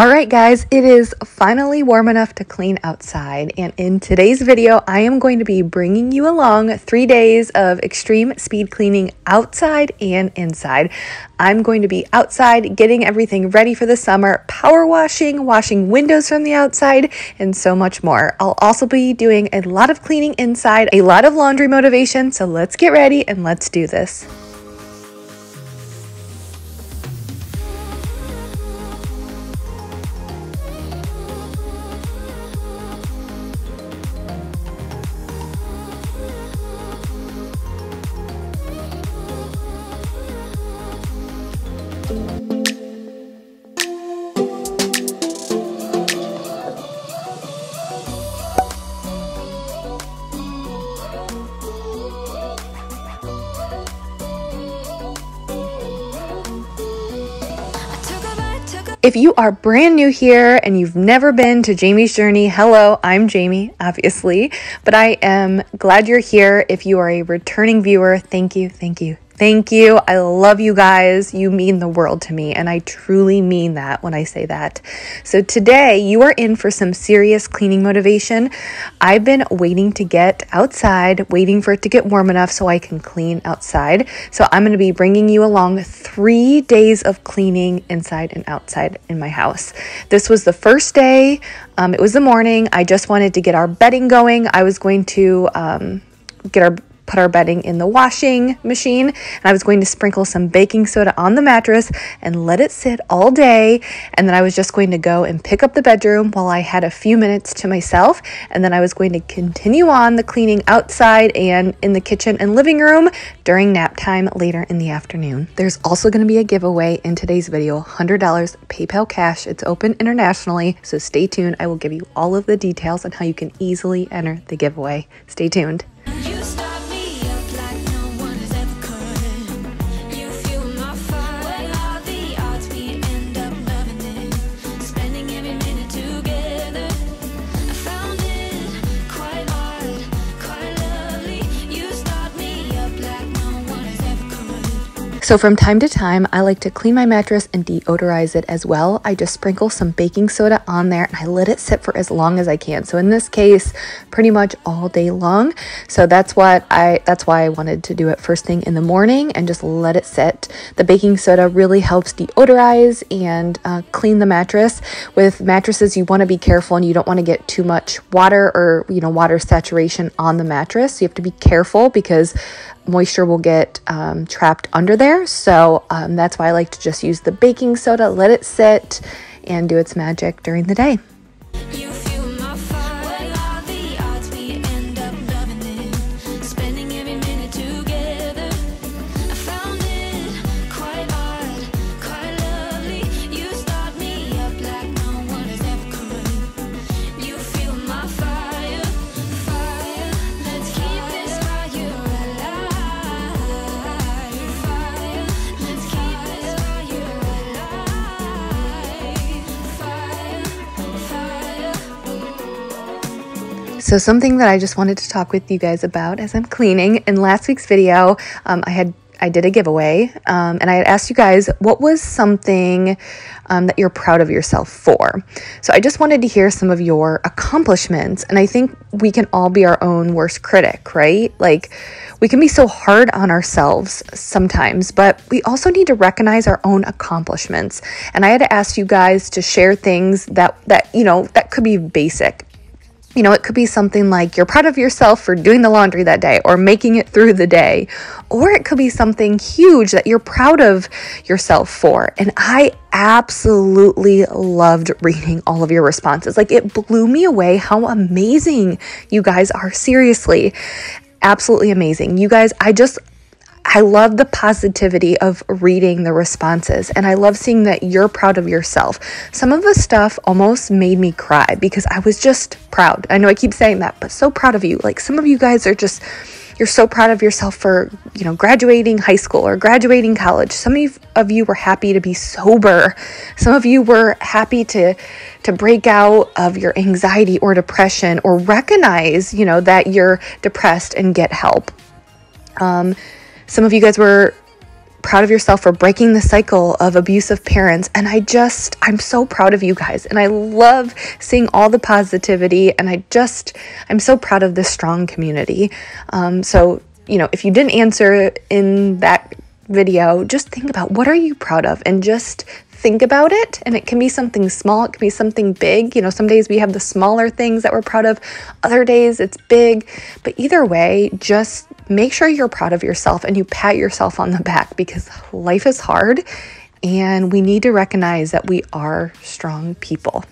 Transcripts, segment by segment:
All right, guys, it is finally warm enough to clean outside. And in today's video, I am going to be bringing you along three days of extreme speed cleaning outside and inside. I'm going to be outside getting everything ready for the summer, power washing, washing windows from the outside, and so much more. I'll also be doing a lot of cleaning inside, a lot of laundry motivation. So let's get ready and let's do this. If you are brand new here and you've never been to Jamie's Journey, hello, I'm Jamie, obviously, but I am glad you're here. If you are a returning viewer, thank you, thank you, Thank you. I love you guys. You mean the world to me. And I truly mean that when I say that. So today you are in for some serious cleaning motivation. I've been waiting to get outside, waiting for it to get warm enough so I can clean outside. So I'm going to be bringing you along three days of cleaning inside and outside in my house. This was the first day. Um, it was the morning. I just wanted to get our bedding going. I was going to um, get our put our bedding in the washing machine and I was going to sprinkle some baking soda on the mattress and let it sit all day. And then I was just going to go and pick up the bedroom while I had a few minutes to myself. And then I was going to continue on the cleaning outside and in the kitchen and living room during nap time later in the afternoon. There's also going to be a giveaway in today's video $100 PayPal cash. It's open internationally, so stay tuned. I will give you all of the details on how you can easily enter the giveaway. Stay tuned. So from time to time, I like to clean my mattress and deodorize it as well. I just sprinkle some baking soda on there and I let it sit for as long as I can. So in this case, pretty much all day long. So that's what I that's why I wanted to do it first thing in the morning and just let it sit. The baking soda really helps deodorize and uh, clean the mattress. With mattresses, you want to be careful and you don't want to get too much water or you know water saturation on the mattress. You have to be careful because moisture will get um, trapped under there. So um, that's why I like to just use the baking soda, let it sit, and do its magic during the day. So something that I just wanted to talk with you guys about as I'm cleaning. In last week's video, um, I had I did a giveaway, um, and I had asked you guys what was something um, that you're proud of yourself for. So I just wanted to hear some of your accomplishments, and I think we can all be our own worst critic, right? Like we can be so hard on ourselves sometimes, but we also need to recognize our own accomplishments. And I had to ask you guys to share things that that you know that could be basic you know, it could be something like you're proud of yourself for doing the laundry that day or making it through the day. Or it could be something huge that you're proud of yourself for. And I absolutely loved reading all of your responses. Like it blew me away how amazing you guys are. Seriously, absolutely amazing. You guys, I just I love the positivity of reading the responses and I love seeing that you're proud of yourself. Some of the stuff almost made me cry because I was just proud. I know I keep saying that, but so proud of you. Like some of you guys are just you're so proud of yourself for, you know, graduating high school or graduating college. Some of you were happy to be sober. Some of you were happy to to break out of your anxiety or depression or recognize, you know, that you're depressed and get help. Um, some of you guys were proud of yourself for breaking the cycle of abusive parents. And I just, I'm so proud of you guys. And I love seeing all the positivity. And I just, I'm so proud of this strong community. Um, so, you know, if you didn't answer in that video, just think about what are you proud of and just think about it. And it can be something small, it can be something big. You know, some days we have the smaller things that we're proud of, other days it's big. But either way, just make sure you're proud of yourself and you pat yourself on the back because life is hard and we need to recognize that we are strong people.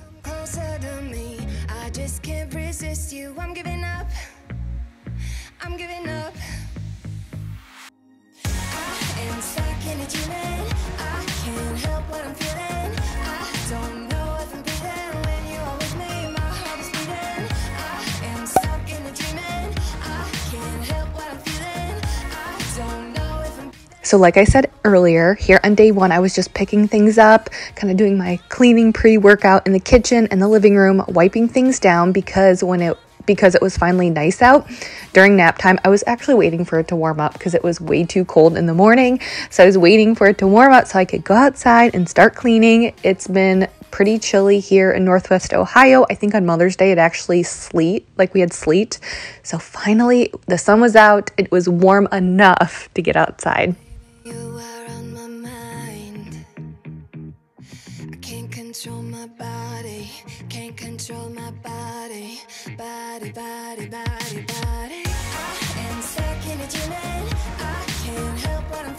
So, like I said earlier, here on day one, I was just picking things up, kind of doing my cleaning pre workout in the kitchen and the living room, wiping things down because when it because it was finally nice out during nap time. I was actually waiting for it to warm up because it was way too cold in the morning. So I was waiting for it to warm up so I could go outside and start cleaning. It's been pretty chilly here in Northwest Ohio. I think on Mother's Day it actually sleet, like we had sleet. So finally the sun was out. It was warm enough to get outside. You are on my mind. I can't control my body, can't control my body, body, body, body, body. I am stuck in a dreaming. I can't help what I'm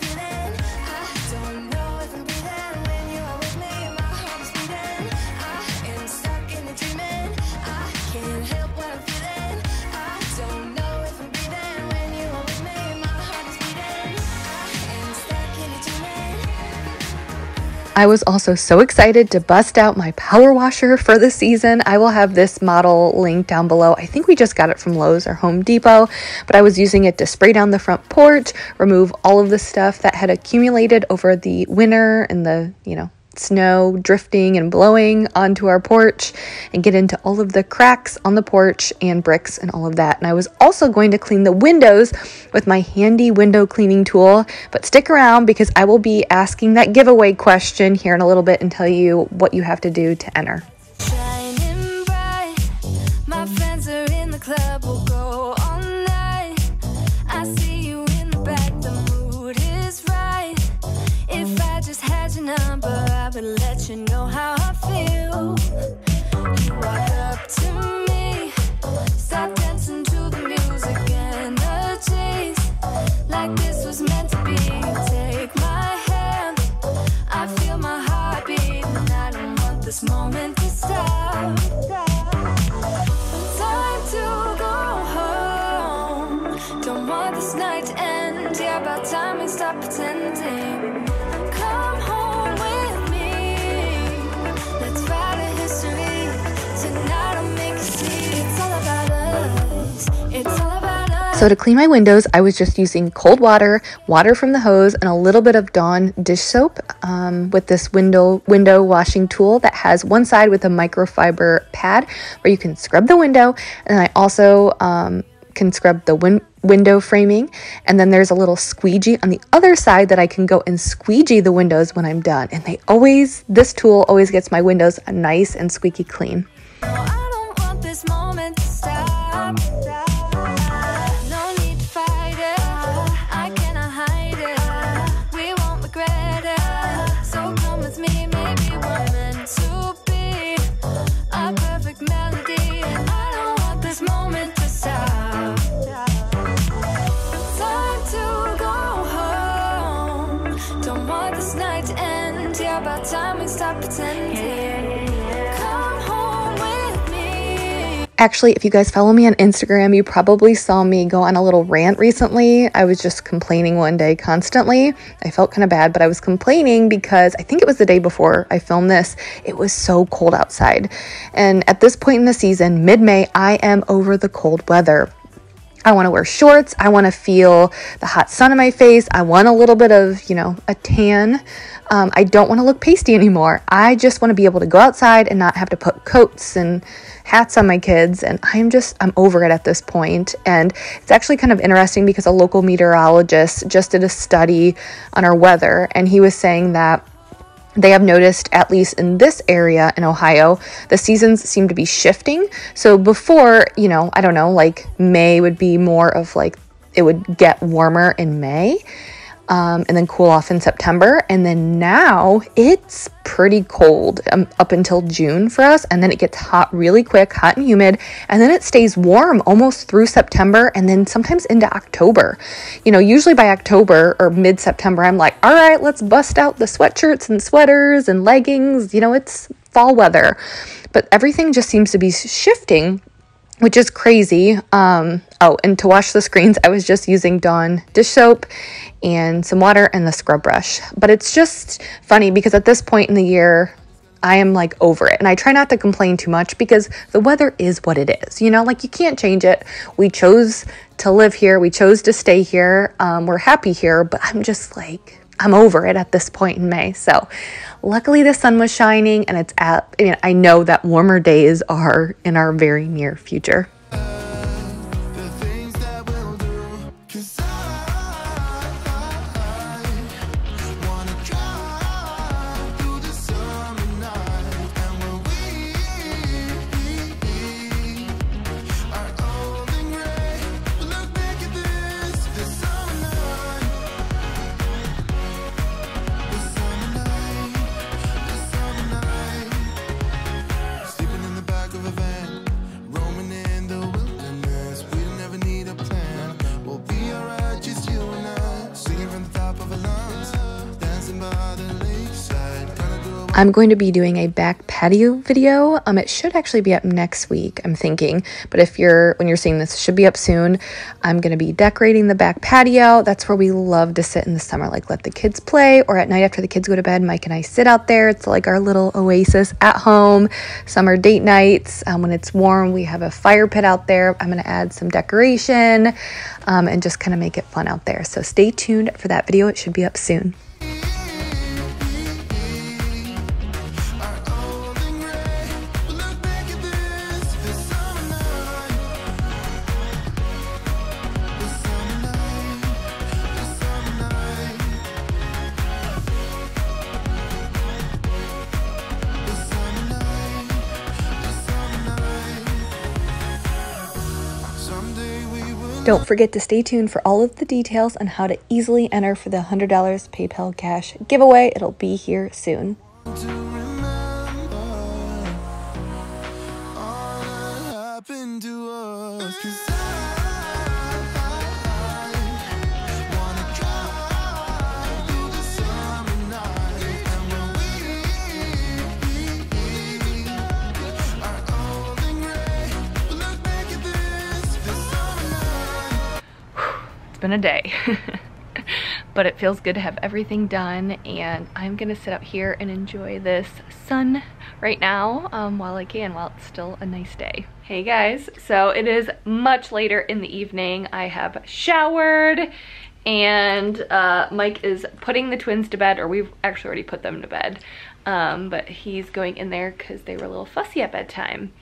I was also so excited to bust out my power washer for the season. I will have this model linked down below. I think we just got it from Lowe's or Home Depot, but I was using it to spray down the front porch, remove all of the stuff that had accumulated over the winter and the, you know, snow drifting and blowing onto our porch and get into all of the cracks on the porch and bricks and all of that. And I was also going to clean the windows with my handy window cleaning tool, but stick around because I will be asking that giveaway question here in a little bit and tell you what you have to do to enter. Let you know how I feel. You walk up to me, start dancing to the music and the chase, like this was meant to be. Take my hand, I feel my heart beat, I don't want this moment to stop. Time to go home. Don't want this night to end. Yeah, about time we stop pretending. So to clean my windows, I was just using cold water, water from the hose, and a little bit of Dawn dish soap um, with this window window washing tool that has one side with a microfiber pad where you can scrub the window, and I also um, can scrub the win window framing, and then there's a little squeegee on the other side that I can go and squeegee the windows when I'm done. And they always, this tool always gets my windows nice and squeaky clean. Actually, if you guys follow me on Instagram, you probably saw me go on a little rant recently. I was just complaining one day constantly. I felt kind of bad, but I was complaining because I think it was the day before I filmed this. It was so cold outside. And at this point in the season, mid May, I am over the cold weather. I want to wear shorts. I want to feel the hot sun on my face. I want a little bit of, you know, a tan. Um, I don't want to look pasty anymore. I just want to be able to go outside and not have to put coats and hats on my kids. And I'm just, I'm over it at this point. And it's actually kind of interesting because a local meteorologist just did a study on our weather. And he was saying that they have noticed, at least in this area in Ohio, the seasons seem to be shifting. So before, you know, I don't know, like May would be more of like it would get warmer in May um, and then cool off in September. And then now it's pretty cold um, up until June for us. And then it gets hot really quick, hot and humid. And then it stays warm almost through September and then sometimes into October. You know, usually by October or mid September, I'm like, all right, let's bust out the sweatshirts and sweaters and leggings. You know, it's fall weather. But everything just seems to be shifting which is crazy. Um, oh, and to wash the screens, I was just using Dawn dish soap and some water and the scrub brush. But it's just funny because at this point in the year, I am like over it. And I try not to complain too much because the weather is what it is. You know, like you can't change it. We chose to live here, we chose to stay here. Um, we're happy here, but I'm just like, I'm over it at this point in May. So, luckily, the sun was shining and it's at, I, mean, I know that warmer days are in our very near future. I'm going to be doing a back patio video. Um, it should actually be up next week, I'm thinking. But if you're, when you're seeing this, should be up soon. I'm going to be decorating the back patio. That's where we love to sit in the summer, like let the kids play or at night after the kids go to bed, Mike and I sit out there. It's like our little oasis at home. Summer date nights. Um, when it's warm, we have a fire pit out there. I'm going to add some decoration um, and just kind of make it fun out there. So stay tuned for that video. It should be up soon. Don't forget to stay tuned for all of the details on how to easily enter for the $100 PayPal Cash giveaway. It'll be here soon. A day. but it feels good to have everything done and I'm gonna sit out here and enjoy this sun right now um, while I can while it's still a nice day. Hey guys, so it is much later in the evening. I have showered and uh, Mike is putting the twins to bed or we've actually already put them to bed um, but he's going in there because they were a little fussy at bedtime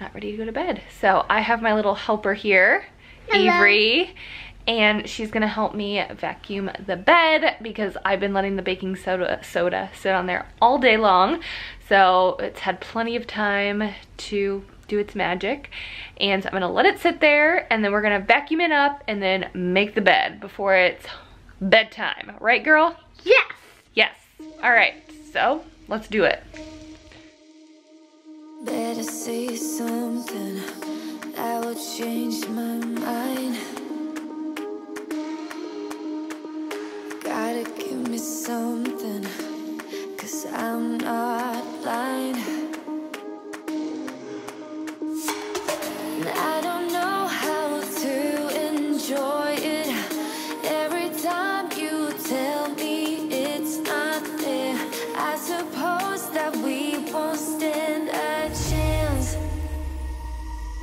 not ready to go to bed. So I have my little helper here, Hello. Avery, and she's gonna help me vacuum the bed because I've been letting the baking soda soda sit on there all day long. So it's had plenty of time to do its magic. And so I'm gonna let it sit there and then we're gonna vacuum it up and then make the bed before it's bedtime. Right girl? Yes. Yes. All right. So let's do it. Better say something that will change my mind Gotta give me something, cause I'm not blind. And I don't know how to enjoy it. Every time you tell me it's not there, I suppose that we won't stand a chance.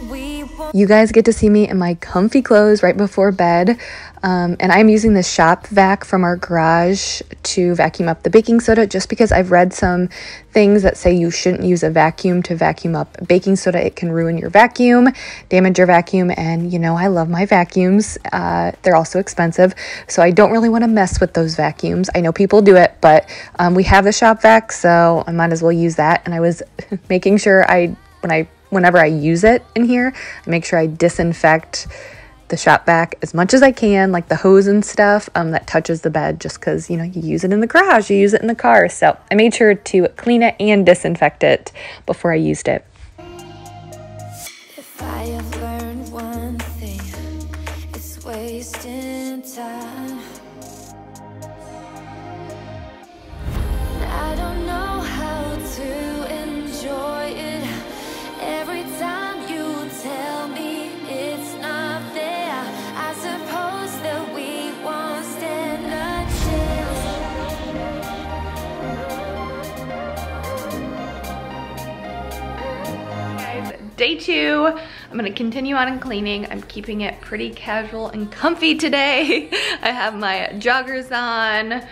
We won't You guys get to see me in my comfy clothes right before bed. Um, and I'm using the shop vac from our garage to vacuum up the baking soda just because I've read some things that say you shouldn't use a vacuum to vacuum up baking soda. It can ruin your vacuum, damage your vacuum. And you know, I love my vacuums. Uh, they're also expensive. So I don't really want to mess with those vacuums. I know people do it, but um, we have the shop vac, so I might as well use that. And I was making sure I, when I, whenever I use it in here, I make sure I disinfect the shop vac as much as I can, like the hose and stuff um, that touches the bed, just because you know you use it in the garage, you use it in the car. So I made sure to clean it and disinfect it before I used it. Day two. I'm gonna continue on and cleaning. I'm keeping it pretty casual and comfy today. I have my joggers on.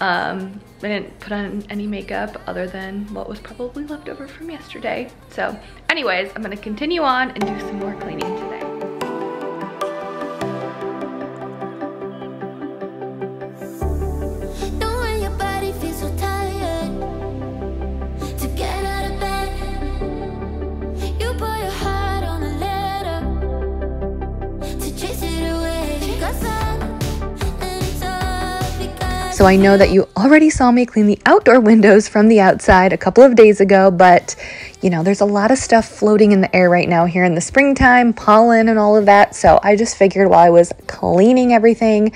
Um, I didn't put on any makeup other than what was probably left over from yesterday. So anyways, I'm gonna continue on and do some more cleaning So I know that you already saw me clean the outdoor windows from the outside a couple of days ago, but you know, there's a lot of stuff floating in the air right now here in the springtime, pollen and all of that. So I just figured while I was cleaning everything,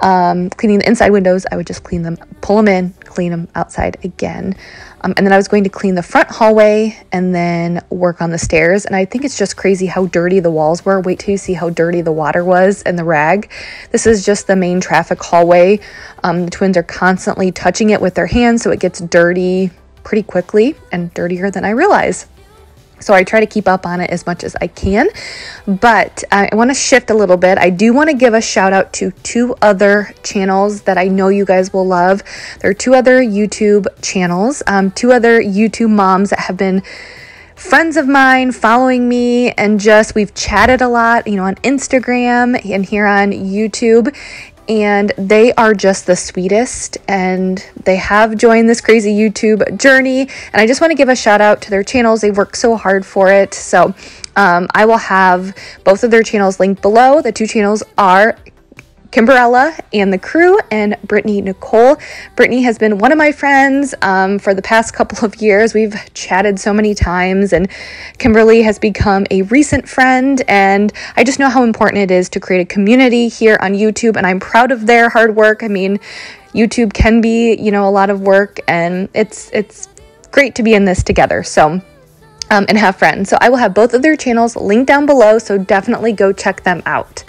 um, cleaning the inside windows, I would just clean them, pull them in, clean them outside again. Um, and then I was going to clean the front hallway and then work on the stairs. And I think it's just crazy how dirty the walls were. Wait till you see how dirty the water was and the rag. This is just the main traffic hallway. Um, the twins are constantly touching it with their hands, so it gets dirty pretty quickly and dirtier than I realize. So I try to keep up on it as much as I can. But I want to shift a little bit. I do want to give a shout out to two other channels that I know you guys will love. There are two other YouTube channels, um, two other YouTube moms that have been friends of mine following me and just we've chatted a lot, you know, on Instagram and here on YouTube and they are just the sweetest and they have joined this crazy YouTube journey and I just want to give a shout out to their channels. They've worked so hard for it. So um, I will have both of their channels linked below. The two channels are Kimberella and the crew, and Brittany Nicole. Brittany has been one of my friends um, for the past couple of years. We've chatted so many times, and Kimberly has become a recent friend. And I just know how important it is to create a community here on YouTube, and I'm proud of their hard work. I mean, YouTube can be, you know, a lot of work, and it's it's great to be in this together. So. Um, and have friends. So I will have both of their channels linked down below. So definitely go check them out.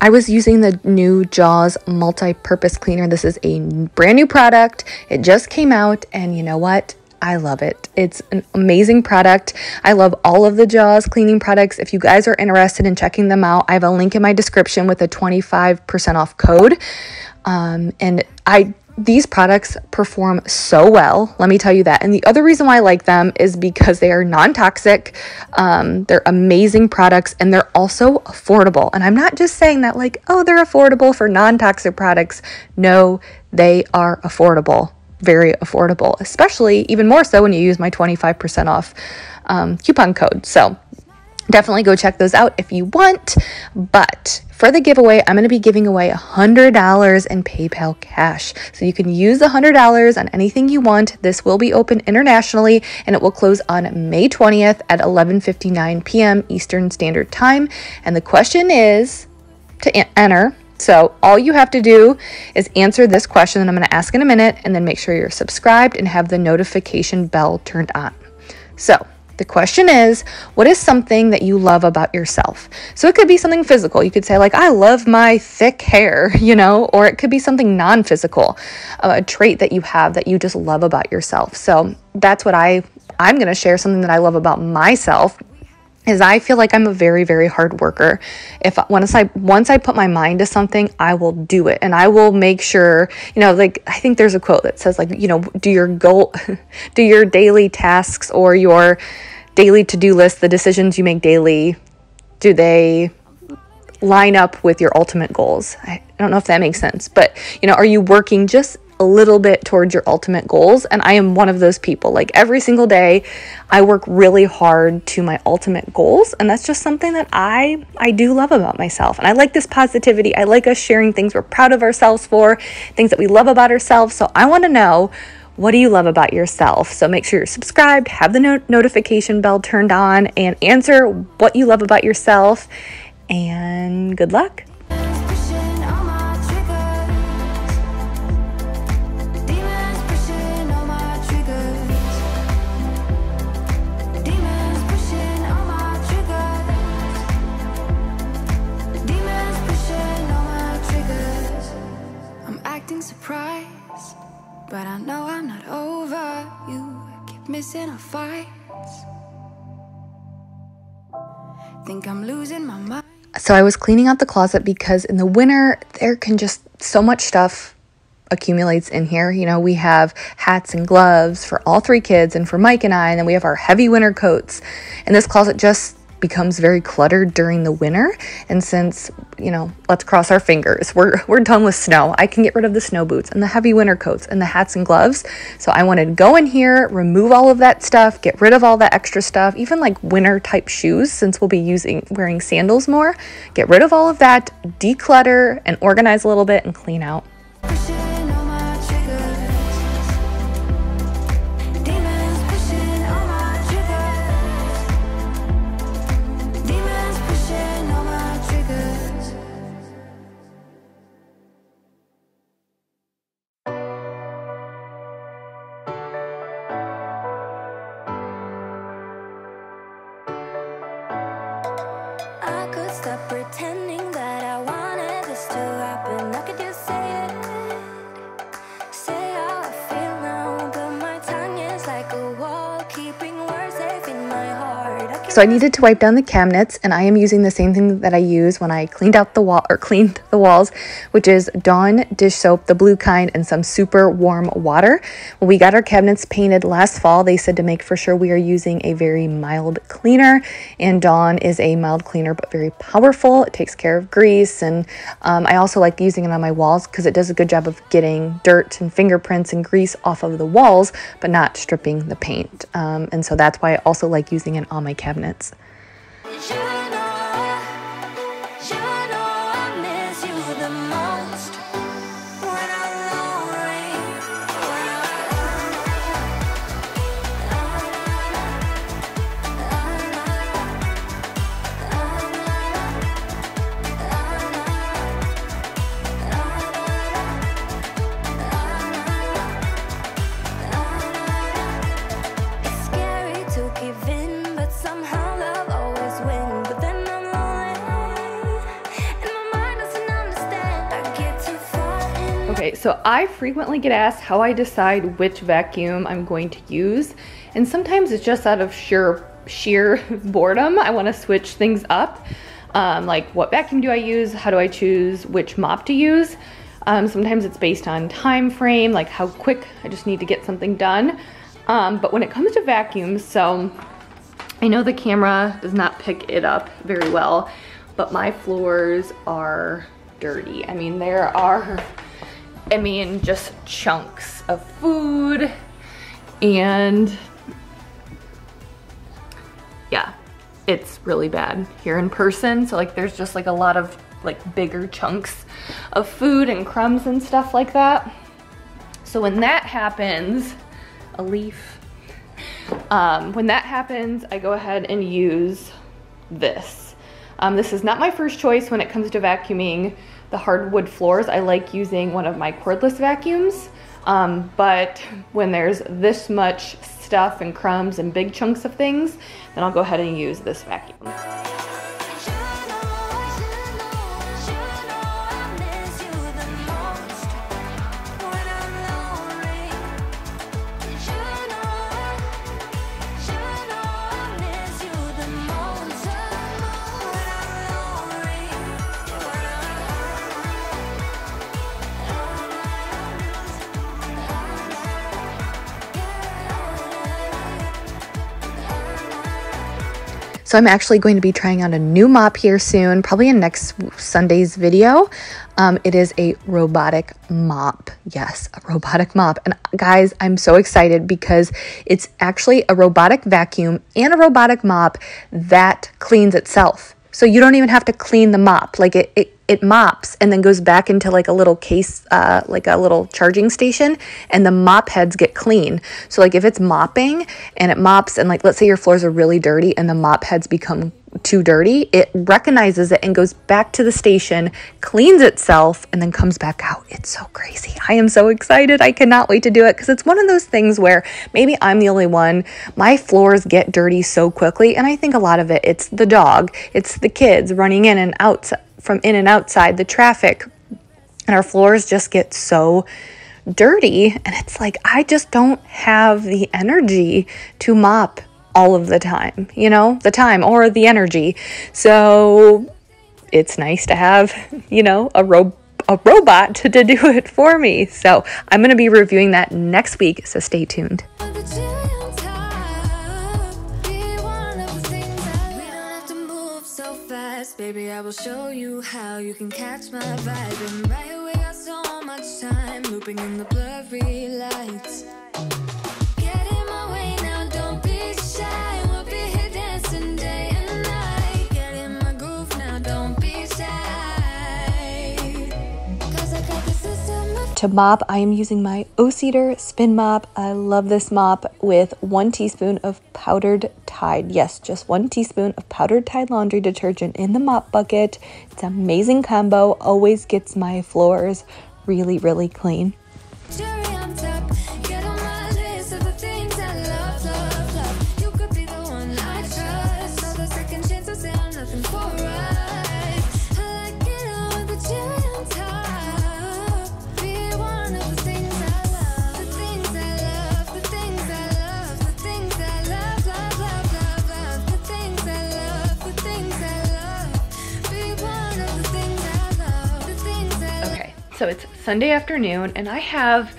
I was using the new Jaws multi-purpose cleaner. This is a brand new product. It just came out and you know what? I love it. It's an amazing product. I love all of the Jaws cleaning products. If you guys are interested in checking them out, I have a link in my description with a 25% off code. Um, and I these products perform so well. Let me tell you that. And the other reason why I like them is because they are non toxic. Um, they're amazing products and they're also affordable. And I'm not just saying that, like, oh, they're affordable for non toxic products. No, they are affordable. Very affordable, especially even more so when you use my 25% off um, coupon code. So, definitely go check those out if you want. But for the giveaway, I'm going to be giving away $100 in PayPal cash. So you can use the $100 on anything you want. This will be open internationally and it will close on May 20th at 11:59 p.m. Eastern Standard Time. And the question is to enter so, all you have to do is answer this question that I'm going to ask in a minute and then make sure you're subscribed and have the notification bell turned on. So, the question is, what is something that you love about yourself? So it could be something physical. You could say, like, I love my thick hair, you know, or it could be something non physical, uh, a trait that you have that you just love about yourself. So that's what I. I'm going to share something that I love about myself is I feel like I'm a very very hard worker. If once I once I put my mind to something, I will do it and I will make sure, you know, like I think there's a quote that says like, you know, do your goal do your daily tasks or your daily to-do list, the decisions you make daily, do they line up with your ultimate goals? I don't know if that makes sense, but you know, are you working just a little bit towards your ultimate goals. And I am one of those people. Like every single day, I work really hard to my ultimate goals. And that's just something that I, I do love about myself. And I like this positivity. I like us sharing things we're proud of ourselves for, things that we love about ourselves. So I want to know what do you love about yourself? So make sure you're subscribed, have the no- notification bell turned on, and answer what you love about yourself. And good luck. Missing our fights. Think I'm losing my mind. So I was cleaning out the closet because in the winter there can just so much stuff accumulates in here. You know, we have hats and gloves for all three kids and for Mike and I, and then we have our heavy winter coats. And this closet just becomes very cluttered during the winter. And since, you know, let's cross our fingers, we're, we're done with snow. I can get rid of the snow boots and the heavy winter coats and the hats and gloves. So I wanted to go in here, remove all of that stuff, get rid of all that extra stuff, even like winter type shoes, since we'll be using wearing sandals more. Get rid of all of that, declutter and organize a little bit and clean out. pretend So I needed to wipe down the cabinets and I am using the same thing that I use when I cleaned out the wall or cleaned the walls, which is Dawn dish soap, the blue kind, and some super warm water. When we got our cabinets painted last fall, they said to make for sure we are using a very mild cleaner and Dawn is a mild cleaner but very powerful. It takes care of grease and um, I also like using it on my walls because it does a good job of getting dirt and fingerprints and grease off of the walls but not stripping the paint. Um, and so that's why I also like using it on my cabinets cabinets. I frequently get asked how I decide which vacuum I'm going to use, and sometimes it's just out of sheer sheer boredom. I want to switch things up. Um, like what vacuum do I use? How do I choose which mop to use? Um, sometimes it's based on time frame, like how quick I just need to get something done. Um, but when it comes to vacuums, so I know the camera does not pick it up very well, but my floors are dirty. I mean, there are I mean, just chunks of food and yeah, it's really bad here in person. So like there's just like a lot of like bigger chunks of food and crumbs and stuff like that. So when that happens, a leaf, um, when that happens, I go ahead and use this. Um, this is not my first choice when it comes to vacuuming the hardwood floors. I like using one of my cordless vacuums, um, but when there's this much stuff and crumbs and big chunks of things, then I'll go ahead and use this vacuum. So I'm actually going to be trying out a new mop here soon, probably in next Sunday's video. Um, it is a robotic mop. Yes, a robotic mop. And guys, I'm so excited because it's actually a robotic vacuum and a robotic mop that cleans itself. So you don't even have to clean the mop. Like it, it, it mops and then goes back into like a little case, uh, like a little charging station, and the mop heads get clean. So like if it's mopping and it mops, and like let's say your floors are really dirty and the mop heads become too dirty, it recognizes it and goes back to the station, cleans itself, and then comes back out. It's so crazy. I am so excited. I cannot wait to do it because it's one of those things where maybe I'm the only one. My floors get dirty so quickly, and I think a lot of it it's the dog, it's the kids running in and out from in and outside, the traffic, and our floors just get so dirty and it's like I just don't have the energy to mop all of the time, you know, the time or the energy. So it's nice to have, you know, a ro- a robot to, to do it for me. So I'm going to be reviewing that next week, so stay tuned. Baby, I will show you how you can catch my vibe. And right away, got so much time looping in the blurry lights. To mop, I am using my O-Cedar Spin Mop. I love this mop with one teaspoon of powdered Tide. Yes, just one teaspoon of powdered Tide laundry detergent in the mop bucket. It's an amazing combo, always gets my floors really, really clean. So it's Sunday afternoon and I have,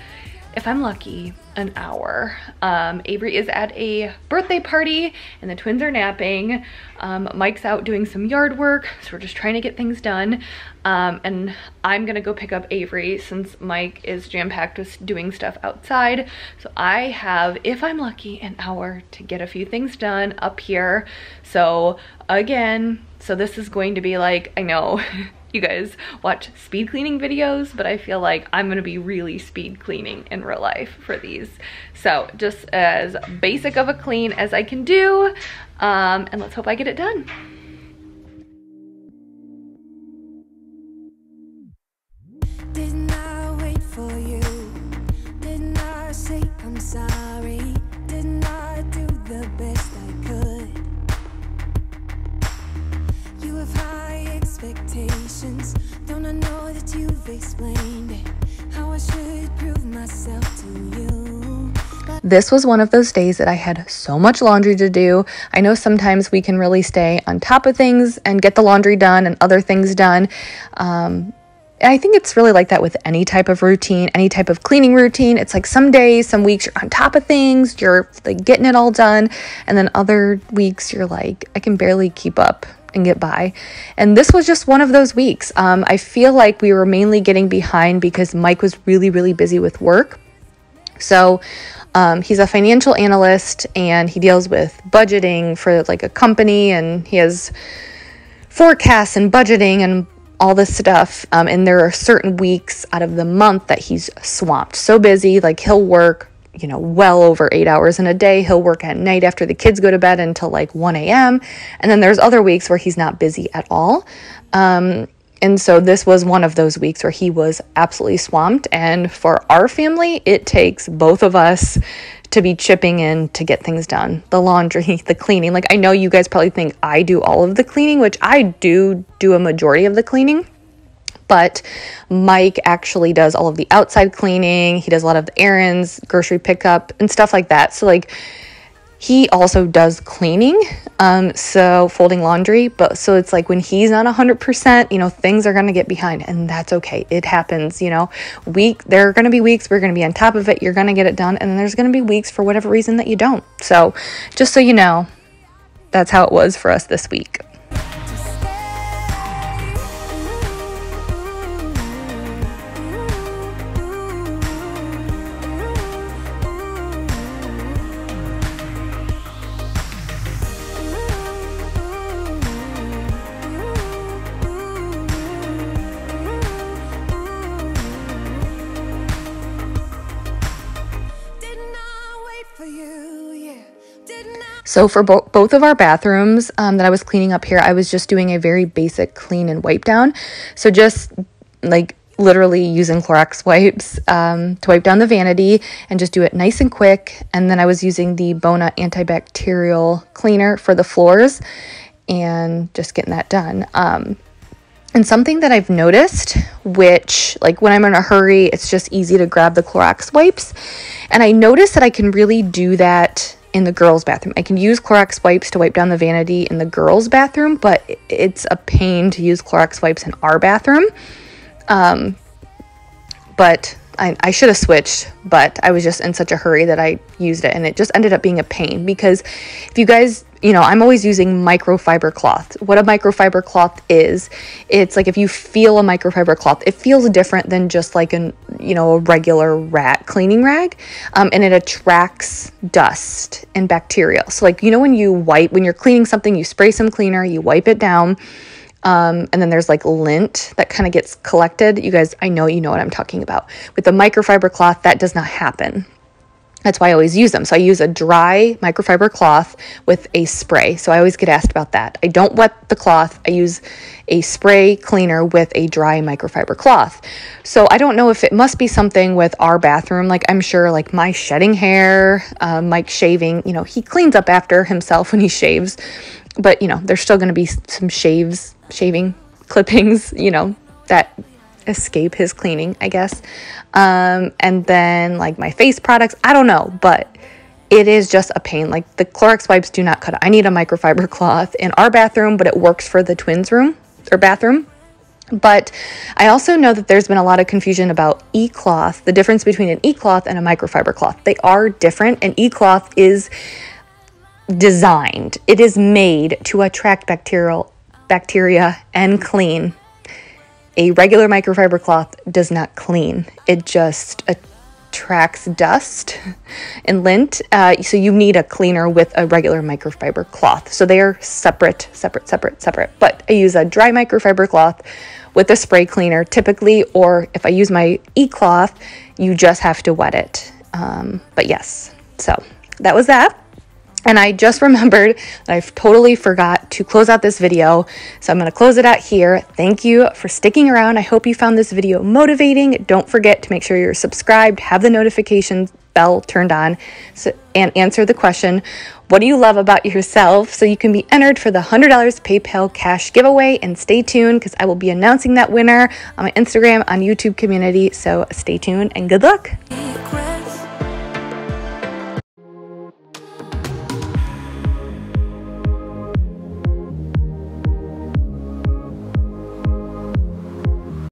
if I'm lucky, an hour. Um, Avery is at a birthday party and the twins are napping. Um, Mike's out doing some yard work, so we're just trying to get things done. Um, and I'm gonna go pick up Avery since Mike is jam-packed with doing stuff outside. So I have, if I'm lucky, an hour to get a few things done up here. So again, so this is going to be like, I know, you guys watch speed cleaning videos, but I feel like I'm gonna be really speed cleaning in real life for these. So just as basic of a clean as I can do, um, and let's hope I get it done. This was one of those days that I had so much laundry to do. I know sometimes we can really stay on top of things and get the laundry done and other things done. Um, I think it's really like that with any type of routine, any type of cleaning routine. It's like some days, some weeks you're on top of things, you're like getting it all done, and then other weeks you're like, I can barely keep up and get by. And this was just one of those weeks. Um, I feel like we were mainly getting behind because Mike was really, really busy with work. So, um, he's a financial analyst and he deals with budgeting for like a company and he has forecasts and budgeting and all this stuff. Um, and there are certain weeks out of the month that he's swamped, so busy, like he'll work, you know, well over eight hours in a day. He'll work at night after the kids go to bed until like 1 a.m. And then there's other weeks where he's not busy at all. Um, and so this was one of those weeks where he was absolutely swamped. And for our family, it takes both of us to be chipping in to get things done the laundry, the cleaning. Like, I know you guys probably think I do all of the cleaning, which I do do a majority of the cleaning. But Mike actually does all of the outside cleaning. He does a lot of the errands, grocery pickup, and stuff like that. So, like, he also does cleaning, um, so folding laundry. But so it's like when he's not 100%, you know, things are going to get behind, and that's okay. It happens, you know. Week there are going to be weeks we're going to be on top of it. You're going to get it done, and then there's going to be weeks for whatever reason that you don't. So, just so you know, that's how it was for us this week. So for bo- both of our bathrooms um, that I was cleaning up here, I was just doing a very basic clean and wipe down. So just like literally using Clorox wipes um, to wipe down the vanity and just do it nice and quick. And then I was using the Bona antibacterial cleaner for the floors and just getting that done. Um, and something that I've noticed, which, like when I'm in a hurry, it's just easy to grab the Clorox wipes. And I noticed that I can really do that in the girls' bathroom. I can use Clorox wipes to wipe down the vanity in the girls' bathroom, but it's a pain to use Clorox wipes in our bathroom. Um, but I, I should have switched, but I was just in such a hurry that I used it and it just ended up being a pain because if you guys, you know, I'm always using microfiber cloth. What a microfiber cloth is, it's like if you feel a microfiber cloth, it feels different than just like an, you know, a regular rat cleaning rag. Um, and it attracts dust and bacteria. So, like, you know, when you wipe, when you're cleaning something, you spray some cleaner, you wipe it down um, and then there's like lint that kind of gets collected. You guys, I know you know what I'm talking about. With the microfiber cloth, that does not happen. That's why I always use them. So I use a dry microfiber cloth with a spray. So I always get asked about that. I don't wet the cloth. I use a spray cleaner with a dry microfiber cloth. So I don't know if it must be something with our bathroom. Like I'm sure like my shedding hair, uh, Mike shaving, you know, he cleans up after himself when he shaves. But, you know, there's still going to be some shaves shaving clippings, you know, that escape his cleaning, I guess. Um, and then like my face products, I don't know, but it is just a pain. Like the Clorox wipes do not cut. I need a microfiber cloth in our bathroom, but it works for the twins' room or bathroom. But I also know that there's been a lot of confusion about e cloth, the difference between an e cloth and a microfiber cloth. They are different. An e cloth is designed, it is made to attract bacterial bacteria and clean. A regular microfiber cloth does not clean, it just attracts dust and lint. Uh, so you need a cleaner with a regular microfiber cloth. So they are separate, separate, separate, separate. But I use a dry microfiber cloth with a spray cleaner typically, or if I use my e cloth, you just have to wet it. Um, but yes, so that was that. And I just remembered that I've totally forgot to close out this video. So I'm going to close it out here. Thank you for sticking around. I hope you found this video motivating. Don't forget to make sure you're subscribed, have the notification bell turned on, so, and answer the question, what do you love about yourself? So you can be entered for the $100 PayPal cash giveaway and stay tuned because I will be announcing that winner on my Instagram, on YouTube community. So stay tuned and good luck.